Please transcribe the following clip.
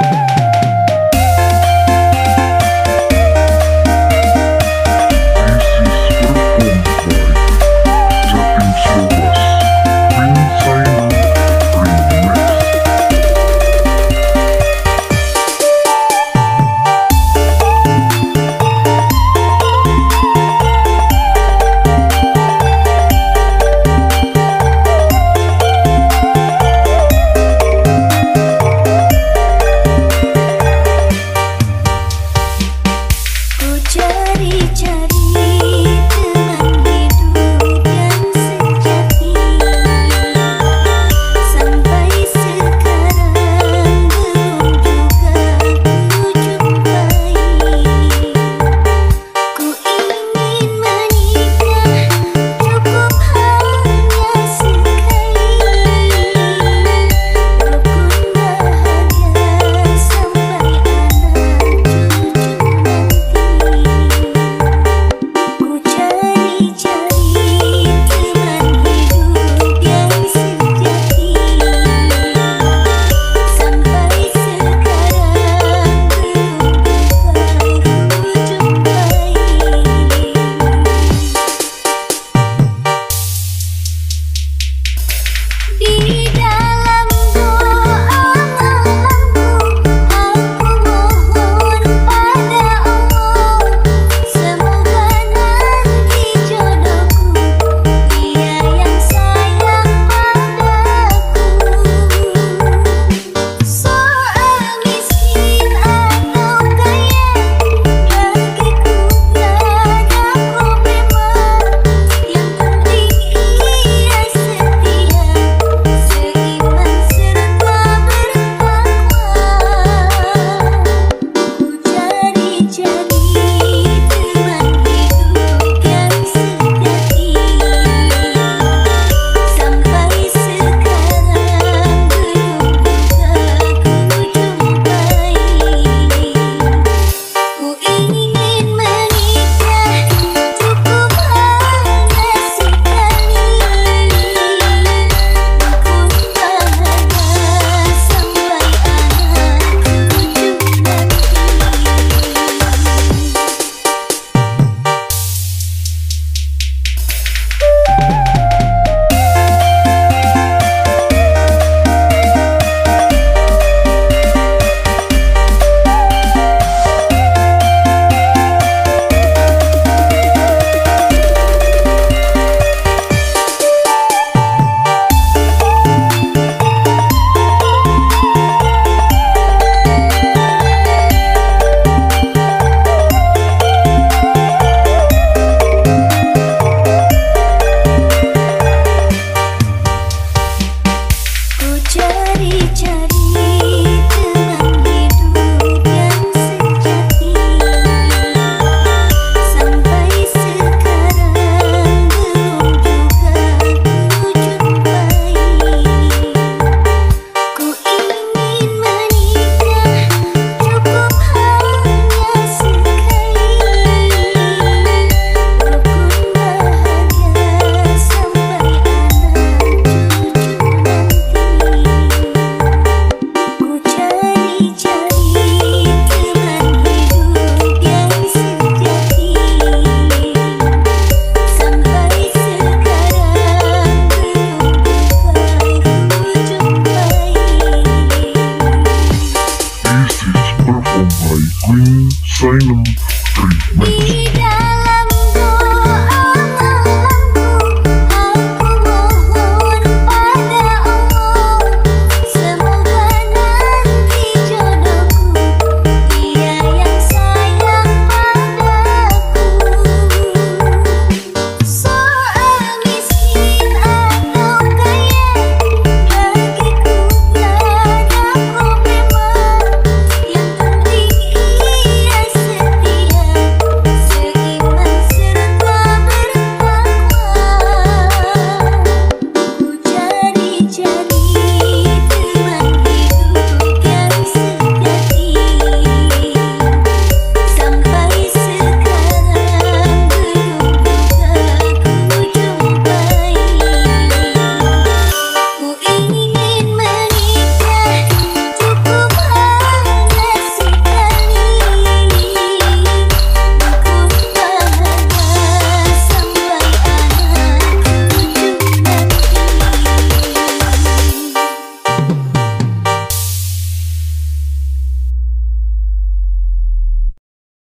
Thank asylum.